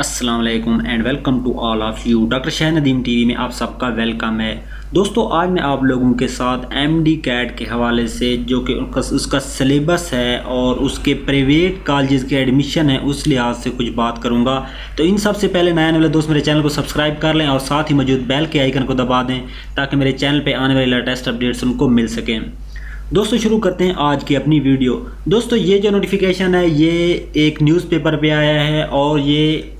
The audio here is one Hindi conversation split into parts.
वालेकुम and welcome to all of you. Doctor Shah Nadeem TV में आप सबका वेलकम है। दोस्तों, आज मैं आप लोगों के साथ एम डी कैट के हवाले से, जो कि उसका सिलेबस है और उसके प्राइवेट कॉलेज के एडमिशन है, उस लिहाज से कुछ बात करूँगा। तो इन सबसे पहले नए वाले दोस्त मेरे चैनल को सब्सक्राइब कर लें और साथ ही मौजूद बेल के आइकन को दबा दें, ताकि मेरे चैनल पर आने वाले लेटेस्ट अपडेट्स उनको मिल सकें। दोस्तों, शुरू करते हैं आज की अपनी वीडियो दोस्तों, ये जो नोटिफिकेशन है, ये एक न्यूज़पेपर पे आया है और ये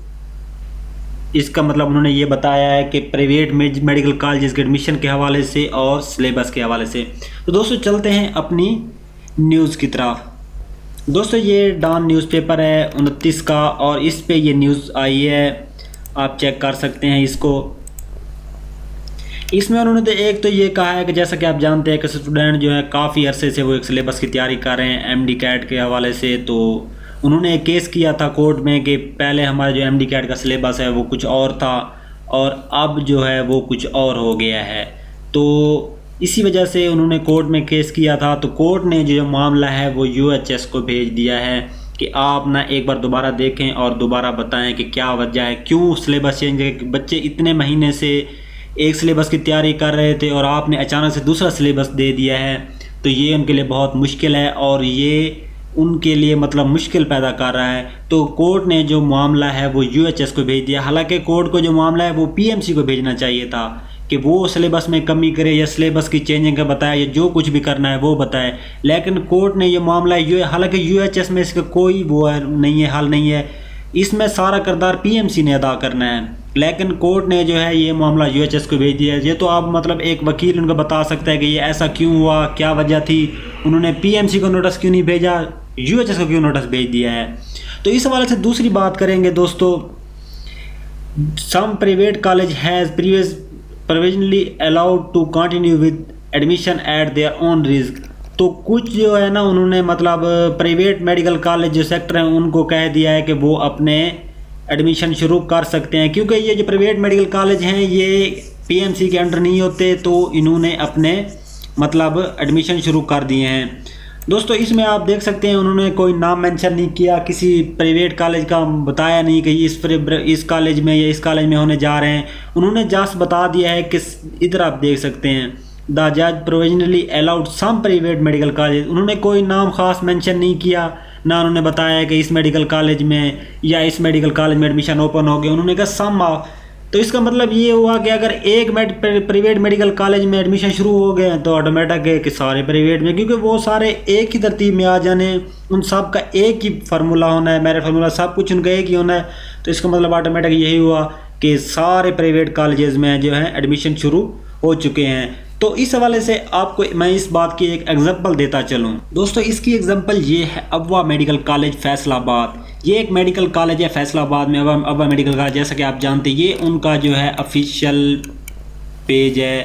इसका मतलब उन्होंने ये बताया है कि प्राइवेट मेडिकल कॉलेज के एडमिशन के हवाले से और सिलेबस के हवाले से। तो दोस्तों, चलते हैं अपनी न्यूज़ की तरफ़। दोस्तों, ये डॉन न्यूज़पेपर है, उनतीस का, और इस पे ये न्यूज़ आई है। आप चेक कर सकते हैं इसको। इसमें उन्होंने तो एक तो ये कहा है कि जैसा कि आप जानते हैं कि स्टूडेंट जो है काफ़ी अरसे से वो एक सिलेबस की तैयारी कर रहे हैं एम डी कैट के हवाले से तो उन्होंने केस किया था कोर्ट में कि पहले हमारा जो एम डी कैट का सिलेबस है वो कुछ और था और अब जो है वो कुछ और हो गया है। तो इसी वजह से उन्होंने कोर्ट में केस किया था। तो कोर्ट ने जो मामला है वो यू एच एस को भेज दिया है कि आप ना एक बार दोबारा देखें और दोबारा बताएँ कि क्या वजह है, क्यों सिलेबस चेंज है बच्चे इतने महीने से एक सिलेबस की तैयारी कर रहे थे और आपने अचानक से दूसरा सिलेबस दे दिया है। तो ये उनके लिए बहुत मुश्किल है और ये उनके लिए मतलब मुश्किल पैदा कर रहा है। तो कोर्ट ने जो मामला है, वो यूएचएस को भेज दिया। हालाँकि कोर्ट को जो मामला है, वो पीएमसी को भेजना चाहिए था कि वो सिलेबस में कमी करे या सिलेबस की चेंजिंग का बताए या जो कुछ भी करना है, वो बताए। लेकिन कोर्ट ने ये मामला यू, हालाँकि यूएचएस में इसका कोई वो नहीं है, हल नहीं है। इसमें सारा करदार पीएमसी ने अदा करना है। लेकिन कोर्ट ने जो है, ये मामला यूएचएस को भेज दिया। ये तो आप मतलब एक वकील उनको बता सकता है कि ये ऐसा क्यों हुआ, क्या वजह थी? उन्होंने पीएमसी को नोटिस क्यों नहीं भेजा? यूएचएस को क्यों नोटिस भेज दिया है। तो इस हवाले से दूसरी बात करेंगे दोस्तों। Some private college has previous provisionally allowed to continue with admission at their own risk तो कुछ जो है ना, उन्होंने मतलब प्राइवेट मेडिकल कॉलेज जो सेक्टर हैं, उनको कह दिया है कि वो अपने एडमिशन शुरू कर सकते हैं। क्योंकि ये जो प्राइवेट मेडिकल कॉलेज हैं, ये पीएमसी के अंडर नहीं होते तो इन्होंने अपने मतलब एडमिशन शुरू कर दिए हैं। दोस्तों, इसमें आप देख सकते हैं, उन्होंने कोई नाम मेंशन नहीं किया, किसी प्राइवेट कॉलेज का बताया नहीं कि इस इस कॉलेज में या इस कॉलेज में होने जा रहे हैं। उन्होंने जस्ट बता दिया है कि इधर आप देख सकते हैं द जज provisionally allowed some private medical college उन्होंने कोई नाम खास मेंशन नहीं किया, ना उन्होंने बताया कि इस मेडिकल कॉलेज में या इस मेडिकल कॉलेज में एडमिशन ओपन हो गया। उन्होंने कहा सम तो इसका मतलब ये हुआ कि अगर एक मेड प्राइवेट मेडिकल कॉलेज में एडमिशन शुरू हो गए तो ऑटोमेटिक है कि सारे प्राइवेट में, क्योंकि वो सारे एक ही तरतीब में आ जाने उन सब का एक ही फार्मूला होना है मेरिट फार्मूला सब कुछ उनका एक ही होना है। तो इसका मतलब ऑटोमेटिक यही हुआ कि सारे प्राइवेट कॉलेजेस में जो है एडमिशन शुरू हो चुके हैं। तो इस हवाले से आपको मैं इस बात की एक एग्जांपल देता चलूँ। दोस्तों, इसकी एग्जांपल ये है अबवा मेडिकल कॉलेज फैसलाबाद। ये एक मेडिकल कॉलेज है फैसलाबाद में। अबा अबा मेडिकल कॉलेज जैसा कि आप जानते हैं ये उनका जो है ऑफिशियल पेज है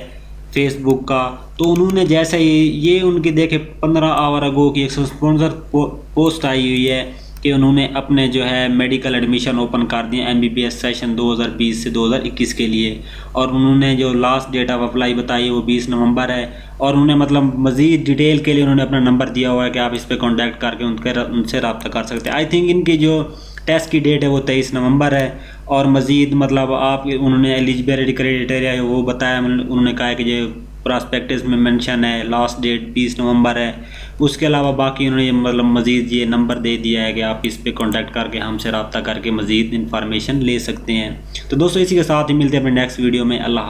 फेसबुक का। तो उन्होंने जैसे ही ये उनकी देखे पंद्रह आवर अगो की एक स्पॉन्सर पो, पोस्ट आई हुई है। कि उन्होंने अपने जो है मेडिकल एडमिशन ओपन कर दिए एम सेशन 2020 से 2021 के लिए। और उन्होंने जो लास्ट डेट ऑफ़ अप्लाई बताई वो 20 नवंबर है। और उन्होंने मतलब मज़ीद डिटेल के लिए उन्होंने अपना नंबर दिया हुआ है कि आप इस पर कॉन्टैक्ट करके उनके उनसे रब्ता कर सकते हैं। आई थिंक इनकी जो टेस्ट की डेट है वो तेईस नवंबर है। और मज़ीद मतलब आप उन्होंने एलिजिबिलिटी क्राइटेरिया वो बताया उन्होंने कहा है कि जो प्रॉस्पेक्टस में मेंशन है लास्ट डेट बीस नवंबर है। उसके अलावा बाकी उन्होंने मतलब मज़ीद ये नंबर दे दिया है कि आप इस पर कॉन्टैक्ट करके हमसे रबता करके मज़ीद इन्फॉर्मेशन ले सकते हैं। तो दोस्तों, इसी के साथ ही मिलते हैं अपने नेक्स्ट वीडियो में। अल्लाह